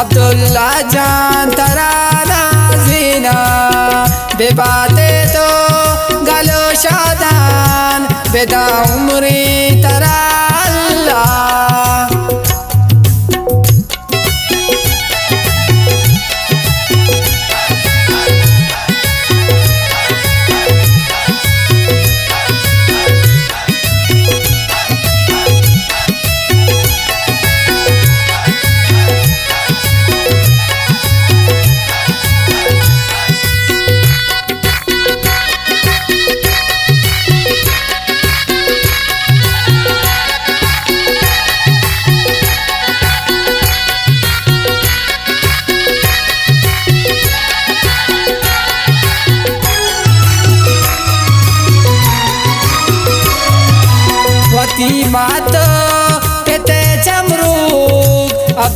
আব্দুল্লাহ জান তারা নাজিনা বেবাতে তো গালো সাদান বেদা উমরি।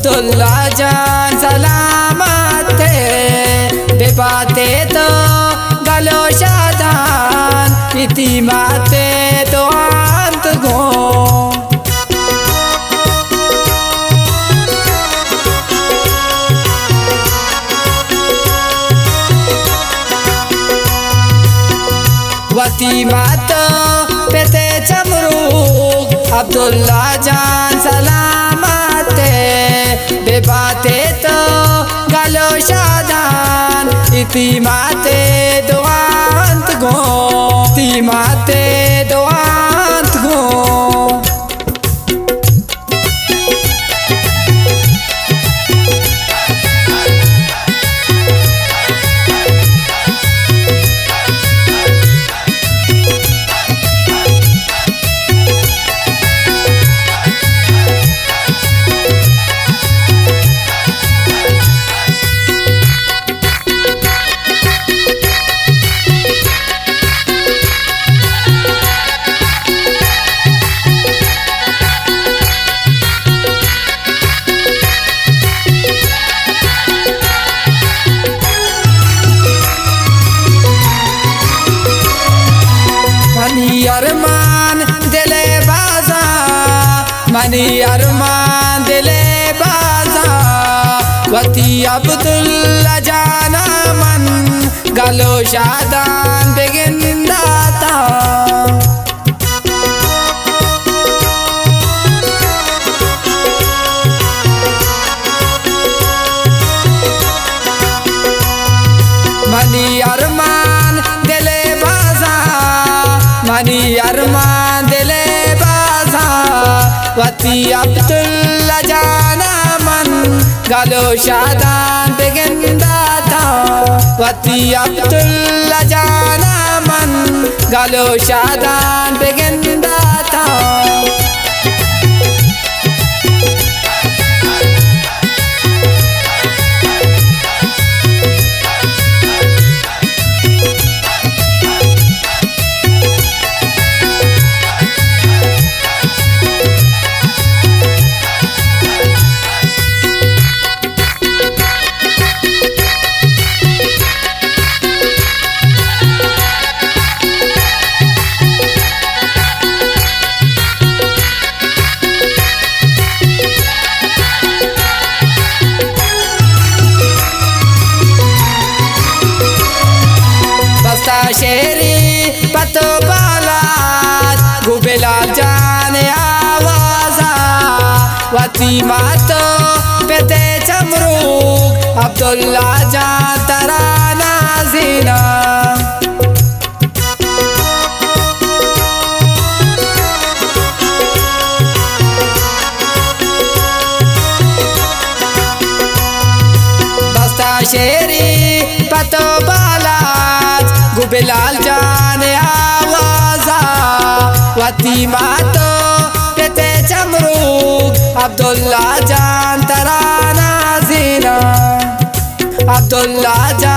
अब्दुल्ला जान सलामत थे बेबाते तो गलो शादान इति माते तो अंत गो। वती मात पेते चमरूक अब्दुल्ला जान सलामत बेबाते तो गलो शादान इति माते माते मनी अरमान दिले बाजा। वती अब्दुल्ला जाना मन, गलो शादान बेगिंदाता मनी अरमान दिले बाजा। मनी अरमान वती अब्दुल्ला जाना मन गलो शादान बेगंदाता वती अब्दुल्ला जाना मन गलो शादान वती मातो पेते चमरूक अब्दुल्ला जा तराना जीना बस्ता शेरी पतो बालात गुबेलाल जाने आवाजा वती मातो पेते আব্দুল্লাহ জান তারা নাজিরা। আব্দুল্লাহ জান